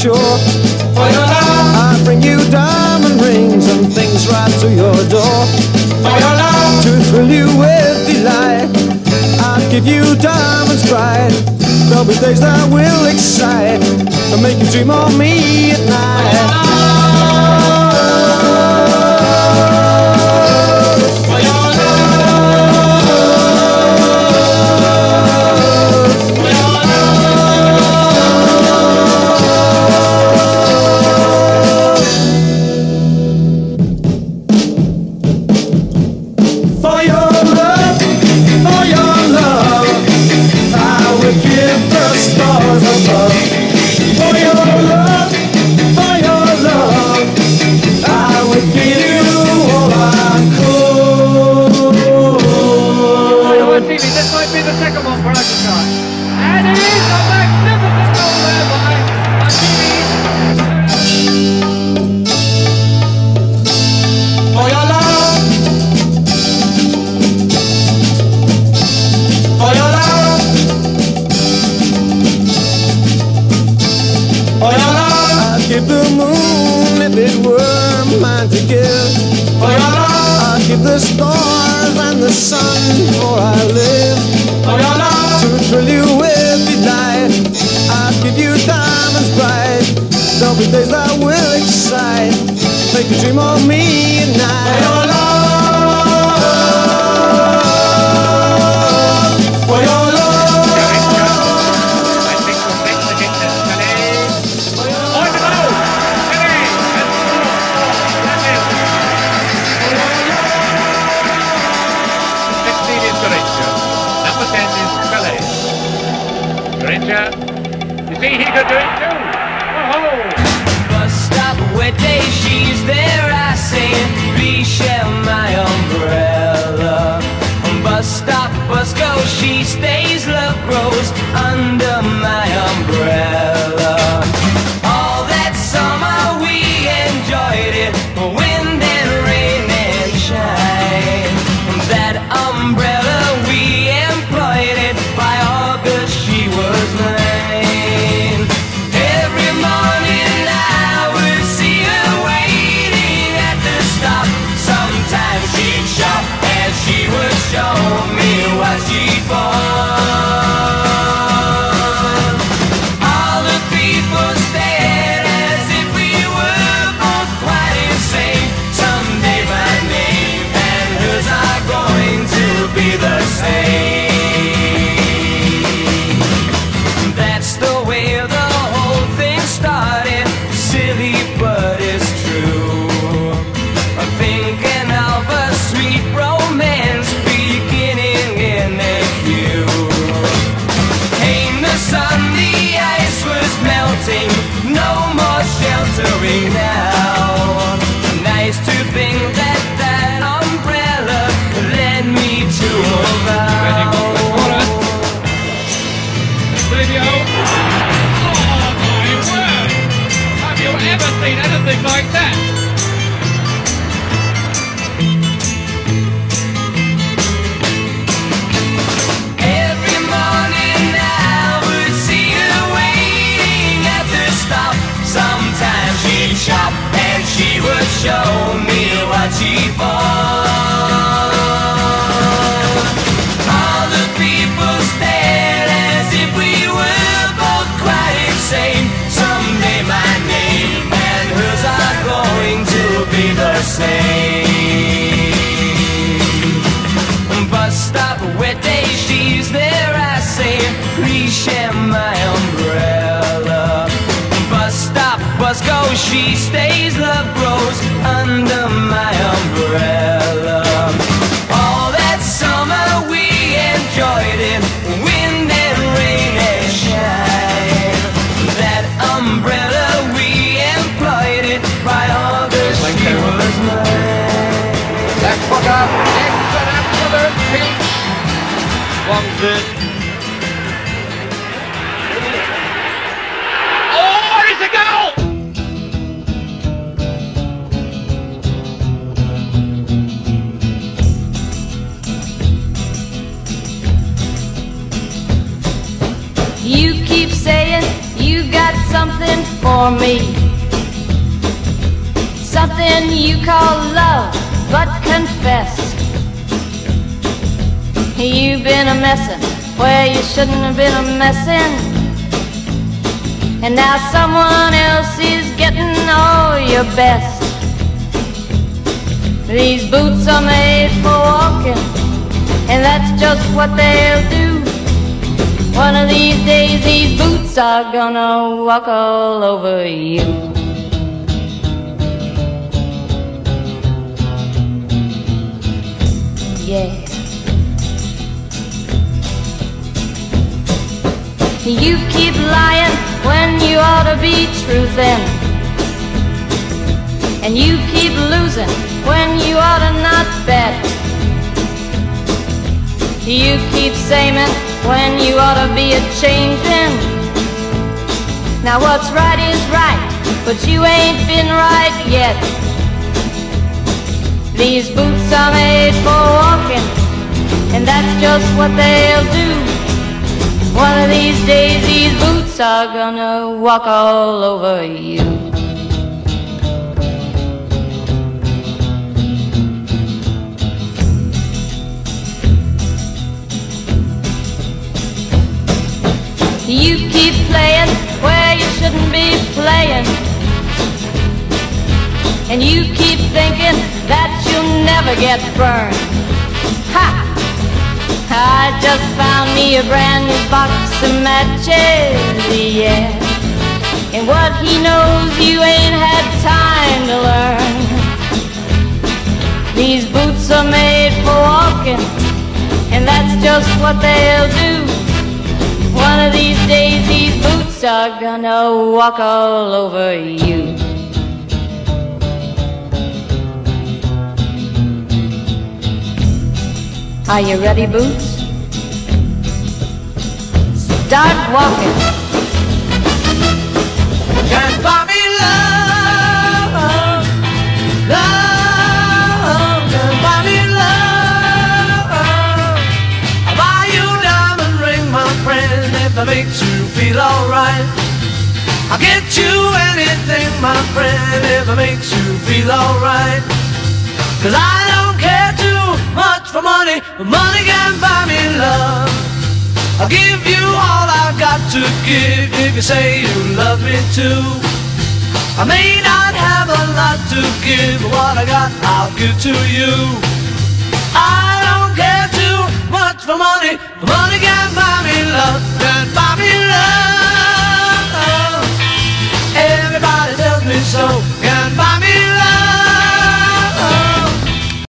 sure. For your love, I bring you diamond rings and things right to your door. For your love, to thrill you with delight, I'll give you diamonds bright. There'll be days that will excite and make you dream of me at night. Stars and the sun for I live. To thrill you with delight, I'd give you diamonds bright. There'll be days that will excite, make you dream of me at night. You see, he could do it too. Oh, bus stop where day she's there I say please share my umbrella. Bus stop bus go she stays love grows under my umbrella now. Nice to think that that umbrella led me to a vow. Oh my word! Have you ever seen anything like that? She'd shop and she would show me what she bought. All the people stared as if we were both quite insane. Someday my name and hers are going to be the same under my umbrella all that summer we enjoyed it wind and rain and shine that umbrella we employed it by August she was mine That fucker is an absolute peach. Wanted. Oh, for me. Something you call love, but confess. You've been a messin' where you shouldn't have been a messin'. And now someone else is getting all your best. These boots are made for walking, and that's just what they'll do. One of these days, these boots are gonna walk all over you. Yeah. You keep lying when you ought to be truthing. And you keep losing when you ought to not bet. You keep saying when you ought to be a changing. Now what's right is right, but you ain't been right yet. These boots are made for walking, and that's just what they'll do. One of these days these boots are gonna walk all over you. You keep playing where you shouldn't be playing. And you keep thinking that you'll never get burned. Ha! I just found me a brand new box of matches, yeah. And what he knows you ain't had time to learn. These boots are made for walking, and that's just what they'll do. One of these days these boots are gonna walk all over you. Are you ready, Boots? Start walking. Can't buy me love, I'll get you anything, my friend, if it makes you feel alright. Cause I don't care too much for money, but money can buy me love. I'll give you all I've got to give if you say you love me too. I may not have a lot to give, but what I got I'll give to you. I don't care too much for money, but money can buy